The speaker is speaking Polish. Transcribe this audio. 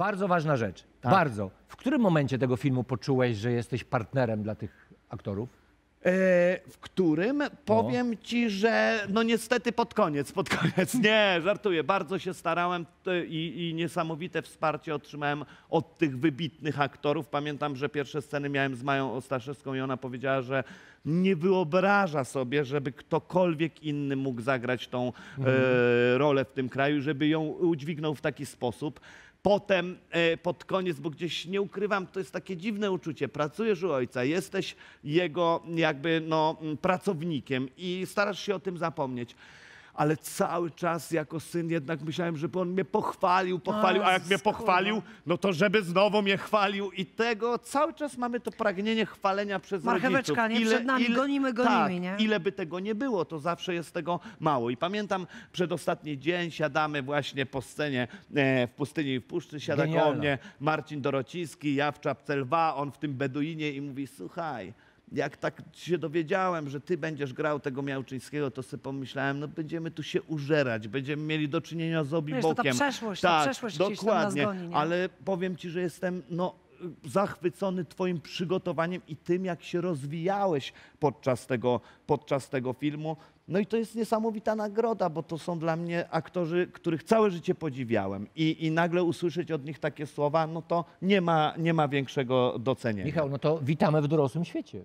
Bardzo ważna rzecz. Tak. Bardzo. W którym momencie tego filmu poczułeś, że jesteś partnerem dla tych aktorów? E, w którym powiem ci, że no niestety pod koniec, pod koniec. Nie, żartuję. Bardzo się starałem t- i, i niesamowite wsparcie otrzymałem od tych wybitnych aktorów. Pamiętam, że pierwsze sceny miałem z Mają Ostaszewską i ona powiedziała, że nie wyobraża sobie, żeby ktokolwiek inny mógł zagrać tą e, rolę w tym kraju, żeby ją udźwignął w taki sposób. Potem e, pod koniec, bo gdzieś nie ukrywam, to jest takie dziwne uczucie. Pracujesz u ojca, jesteś jego jakby no, pracownikiem i starasz się o tym zapomnieć. Ale cały czas jako syn jednak myślałem, żeby on mnie pochwalił, pochwalił, a jak mnie pochwalił, no to żeby znowu mnie chwalił i tego cały czas mamy to pragnienie chwalenia przez Marcheweczka, rodziców. nie? Przed nami, gonimy, gonimy, tak, nie? ile by tego nie było, to zawsze jest tego mało. I pamiętam przedostatni dzień, siadamy właśnie po scenie e, w pustyni i w puszczy, siada koło mnie Marcin Dorociński, ja w czapce lwa, on w tym Beduinie i mówi, słuchaj, jak tak się dowiedziałem, że ty będziesz grał tego Miałczyńskiego, to sobie pomyślałem, no będziemy tu się użerać, będziemy mieli do czynienia z Wiesz, to ta obibokiem. przeszłość, ta tak, przeszłość tam nas dokładnie, goni, nie? ale powiem ci, że jestem no, zachwycony twoim przygotowaniem i tym, jak się rozwijałeś podczas tego, podczas tego filmu. No i to jest niesamowita nagroda, bo to są dla mnie aktorzy, których całe życie podziwiałem. I, i nagle usłyszeć od nich takie słowa, no to nie ma, nie ma większego docenienia. Michał, no to witamy w dorosłym świecie.